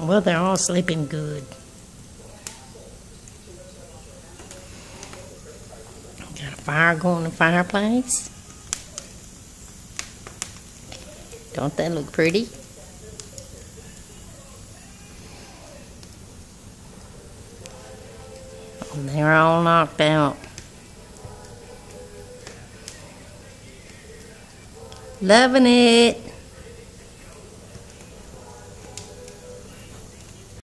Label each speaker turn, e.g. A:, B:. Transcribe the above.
A: Well, they're all sleeping good. Got a fire going in the fireplace. Don't that look pretty? And they're all knocked out. Loving it.